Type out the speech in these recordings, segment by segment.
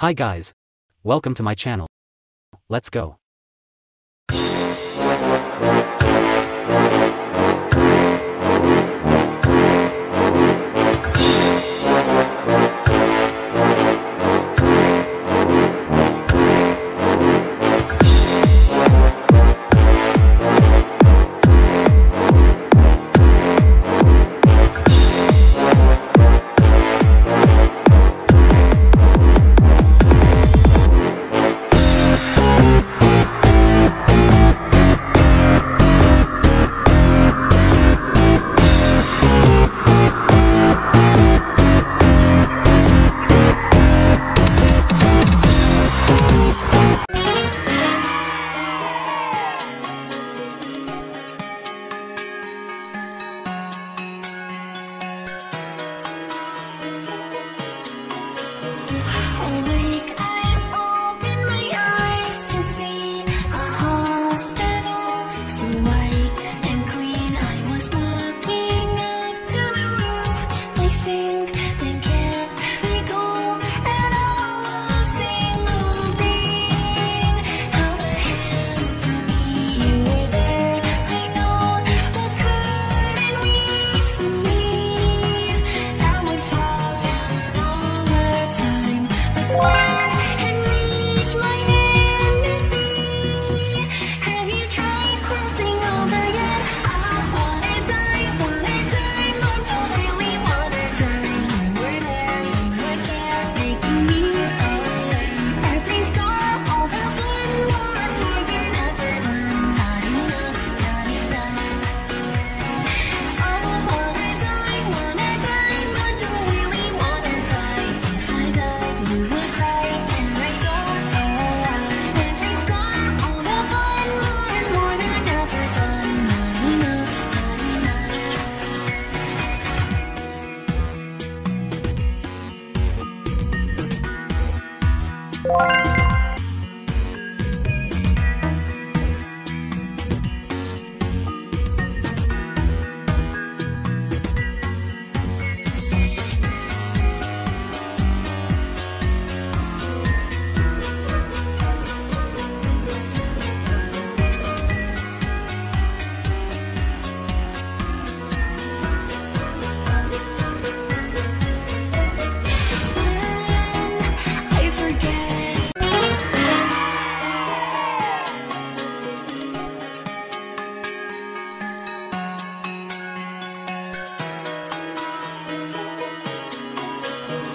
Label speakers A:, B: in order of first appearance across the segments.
A: Hi guys. Welcome to my channel. Let's go.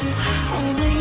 B: Only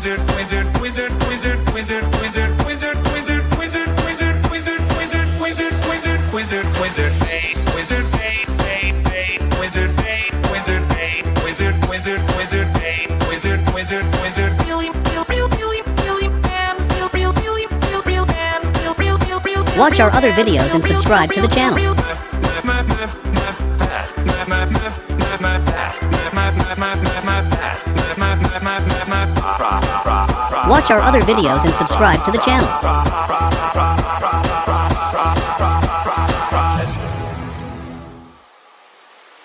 B: Wizard, wizard, wizard, wizard, wizard, wizard, wizard, wizard, wizard, wizard, wizard, wizard, wizard, wizard, wizard, wizard, bait, wizard, bait, bait, bait, wizard, bait, wizard, bait, wizard, wizard, wizard, bait, wizard, wizard, wizard.
C: Watch our other videos and subscribe to the channel. Watch our other videos and subscribe to the channel.